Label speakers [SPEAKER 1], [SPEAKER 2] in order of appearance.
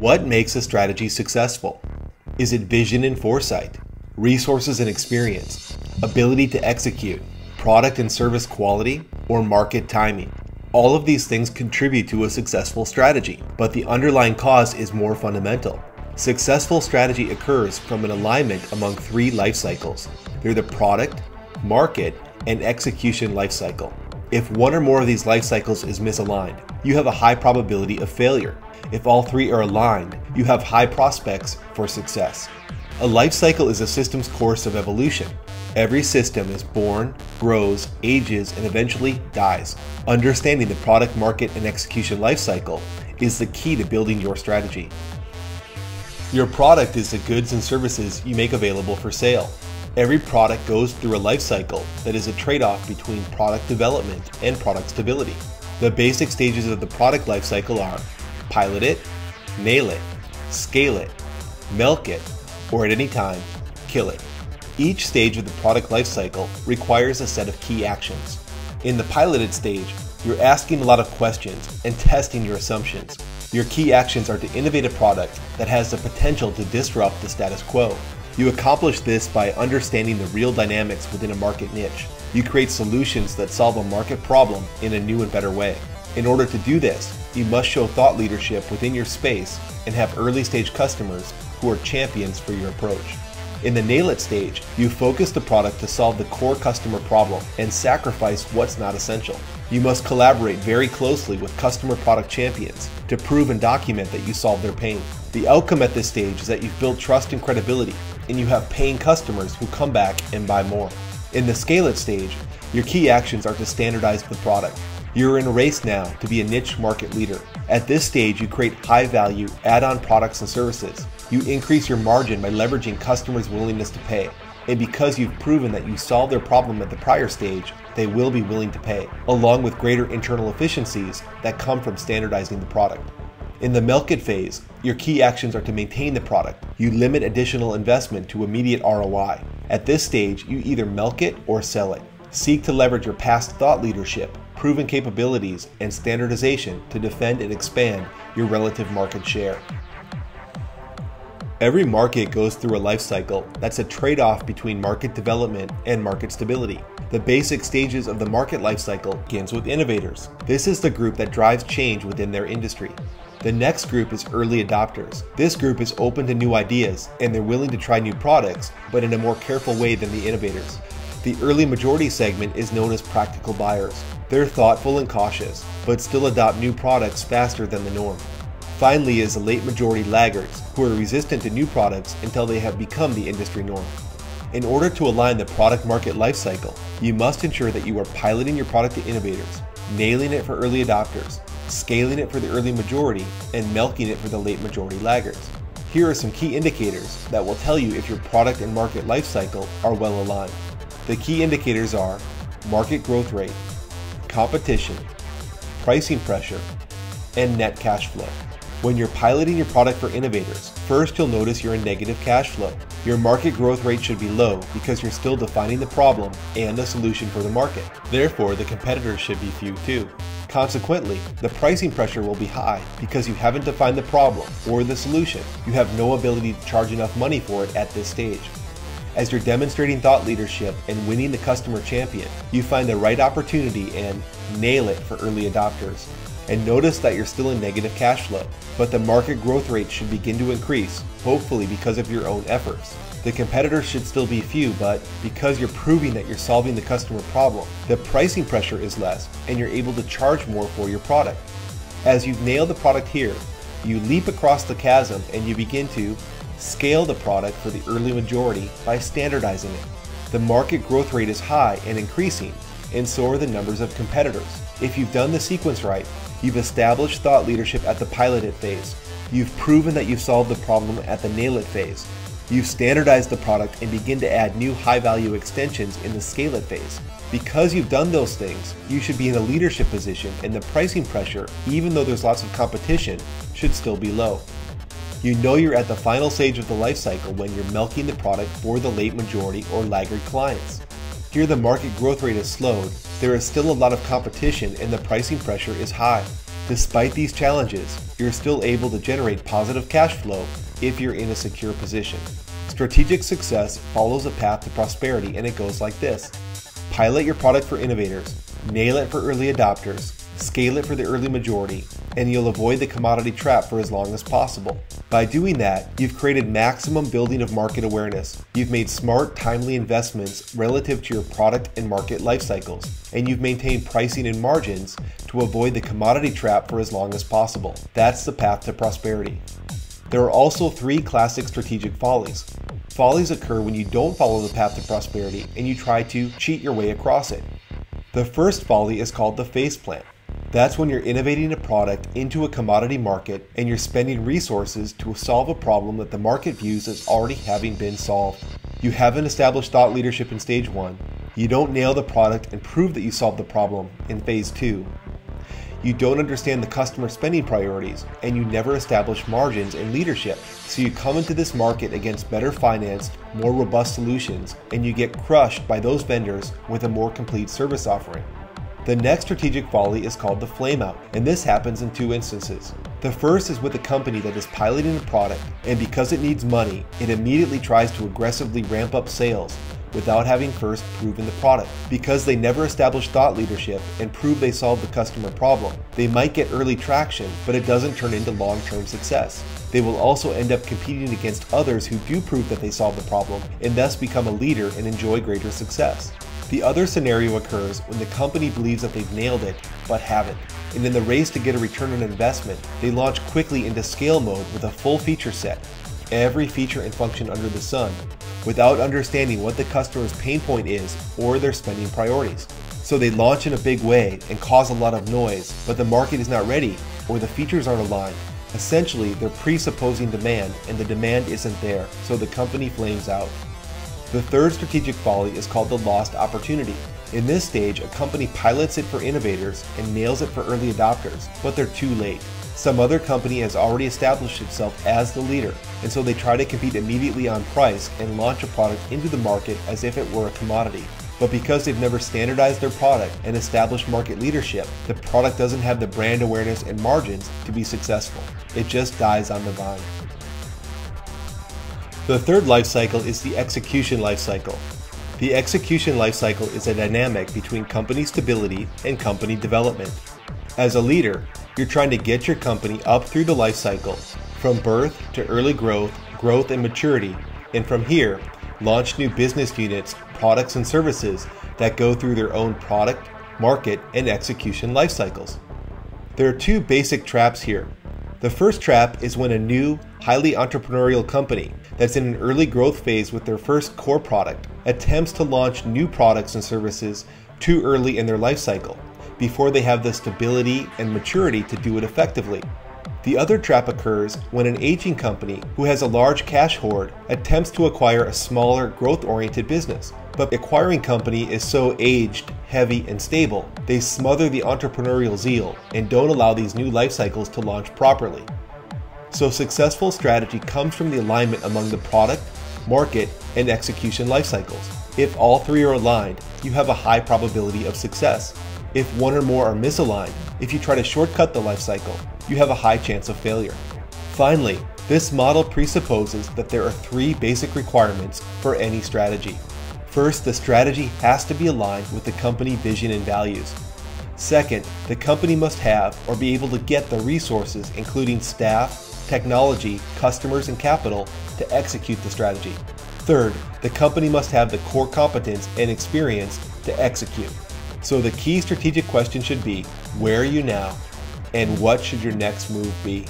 [SPEAKER 1] What makes a strategy successful? Is it vision and foresight, resources and experience, ability to execute, product and service quality, or market timing? All of these things contribute to a successful strategy, but the underlying cause is more fundamental. Successful strategy occurs from an alignment among three life cycles. They're the product, market, and execution life cycle. If one or more of these life cycles is misaligned, you have a high probability of failure. If all three are aligned, you have high prospects for success. A life cycle is a system's course of evolution. Every system is born, grows, ages, and eventually dies. Understanding the product, market, and execution life cycle is the key to building your strategy. Your product is the goods and services you make available for sale. Every product goes through a life cycle that is a trade-off between product development and product stability. The basic stages of the product lifecycle are pilot it, nail it, scale it, milk it, or at any time, kill it. Each stage of the product lifecycle requires a set of key actions. In the piloted stage, you're asking a lot of questions and testing your assumptions. Your key actions are to innovate a product that has the potential to disrupt the status quo. You accomplish this by understanding the real dynamics within a market niche. You create solutions that solve a market problem in a new and better way. In order to do this, you must show thought leadership within your space and have early stage customers who are champions for your approach. In the nail it stage, you focus the product to solve the core customer problem and sacrifice what's not essential. You must collaborate very closely with customer product champions to prove and document that you solve their pain. The outcome at this stage is that you've built trust and credibility, and you have paying customers who come back and buy more. In the scale it stage, your key actions are to standardize the product. You're in a race now to be a niche market leader. At this stage, you create high value add on products and services. You increase your margin by leveraging customers' willingness to pay. And because you've proven that you solved their problem at the prior stage, they will be willing to pay, along with greater internal efficiencies that come from standardizing the product. In the milk it phase, your key actions are to maintain the product. You limit additional investment to immediate ROI. At this stage, you either milk it or sell it. Seek to leverage your past thought leadership, proven capabilities, and standardization to defend and expand your relative market share. Every market goes through a life cycle that's a trade off between market development and market stability. The basic stages of the market life cycle begins with innovators. This is the group that drives change within their industry. The next group is early adopters. This group is open to new ideas and they're willing to try new products, but in a more careful way than the innovators. The early majority segment is known as practical buyers. They're thoughtful and cautious, but still adopt new products faster than the norm. Finally is the late majority laggards, who are resistant to new products until they have become the industry norm. In order to align the product market lifecycle, you must ensure that you are piloting your product to innovators, nailing it for early adopters, scaling it for the early majority, and milking it for the late majority laggards. Here are some key indicators that will tell you if your product and market life cycle are well aligned. The key indicators are market growth rate, competition, pricing pressure, and net cash flow. When you're piloting your product for innovators, first you'll notice you're in negative cash flow. Your market growth rate should be low because you're still defining the problem and a solution for the market. Therefore, the competitors should be few too. Consequently, the pricing pressure will be high because you haven't defined the problem or the solution. You have no ability to charge enough money for it at this stage. As you're demonstrating thought leadership and winning the customer champion, you find the right opportunity and nail it for early adopters. And notice that you're still in negative cash flow, but the market growth rate should begin to increase, hopefully because of your own efforts. The competitors should still be few, but because you're proving that you're solving the customer problem, the pricing pressure is less and you're able to charge more for your product. As you've nailed the product here, you leap across the chasm and you begin to scale the product for the early majority by standardizing it. The market growth rate is high and increasing, and so are the numbers of competitors. If you've done the sequence right, you've established thought leadership at the pilot it phase, you've proven that you've solved the problem at the nail it phase, You've standardized the product and begin to add new high value extensions in the scale it phase. Because you've done those things, you should be in a leadership position and the pricing pressure, even though there's lots of competition, should still be low. You know you're at the final stage of the life cycle when you're milking the product for the late majority or laggard clients. Here the market growth rate is slowed, there is still a lot of competition and the pricing pressure is high. Despite these challenges, you're still able to generate positive cash flow if you're in a secure position. Strategic success follows a path to prosperity and it goes like this. Pilot your product for innovators, nail it for early adopters, scale it for the early majority, and you'll avoid the commodity trap for as long as possible. By doing that, you've created maximum building of market awareness. You've made smart, timely investments relative to your product and market life cycles, and you've maintained pricing and margins to avoid the commodity trap for as long as possible. That's the path to prosperity. There are also three classic strategic follies. Follies occur when you don't follow the path to prosperity and you try to cheat your way across it. The first folly is called the face plant. That's when you're innovating a product into a commodity market and you're spending resources to solve a problem that the market views as already having been solved. You haven't established thought leadership in stage 1. You don't nail the product and prove that you solved the problem in phase 2. You don't understand the customer spending priorities and you never establish margins and leadership. So you come into this market against better financed, more robust solutions and you get crushed by those vendors with a more complete service offering. The next strategic folly is called the flameout, and this happens in two instances. The first is with a company that is piloting a product, and because it needs money, it immediately tries to aggressively ramp up sales without having first proven the product. Because they never established thought leadership and prove they solved the customer problem, they might get early traction, but it doesn't turn into long-term success. They will also end up competing against others who do prove that they solved the problem and thus become a leader and enjoy greater success. The other scenario occurs when the company believes that they've nailed it, but haven't. And in the race to get a return on investment, they launch quickly into scale mode with a full feature set, every feature and function under the sun, without understanding what the customer's pain point is or their spending priorities. So they launch in a big way and cause a lot of noise, but the market is not ready or the features aren't aligned. Essentially, they're presupposing demand and the demand isn't there, so the company flames out. The third strategic folly is called the lost opportunity. In this stage, a company pilots it for innovators and nails it for early adopters, but they're too late. Some other company has already established itself as the leader, and so they try to compete immediately on price and launch a product into the market as if it were a commodity. But because they've never standardized their product and established market leadership, the product doesn't have the brand awareness and margins to be successful. It just dies on the vine. The third life cycle is the execution life cycle. The execution life cycle is a dynamic between company stability and company development. As a leader, you're trying to get your company up through the life cycle, from birth to early growth, growth and maturity, and from here, launch new business units, products and services that go through their own product, market, and execution life cycles. There are two basic traps here. The first trap is when a new, highly entrepreneurial company that's in an early growth phase with their first core product attempts to launch new products and services too early in their life cycle before they have the stability and maturity to do it effectively. The other trap occurs when an aging company who has a large cash hoard attempts to acquire a smaller, growth oriented business. But the acquiring company is so aged, heavy, and stable, they smother the entrepreneurial zeal and don't allow these new life cycles to launch properly. So successful strategy comes from the alignment among the product, market, and execution life cycles. If all three are aligned, you have a high probability of success. If one or more are misaligned, if you try to shortcut the life cycle, you have a high chance of failure. Finally, this model presupposes that there are three basic requirements for any strategy. First, the strategy has to be aligned with the company vision and values. Second, the company must have or be able to get the resources, including staff, technology, customers, and capital to execute the strategy. Third, the company must have the core competence and experience to execute. So the key strategic question should be, where are you now? And what should your next move be?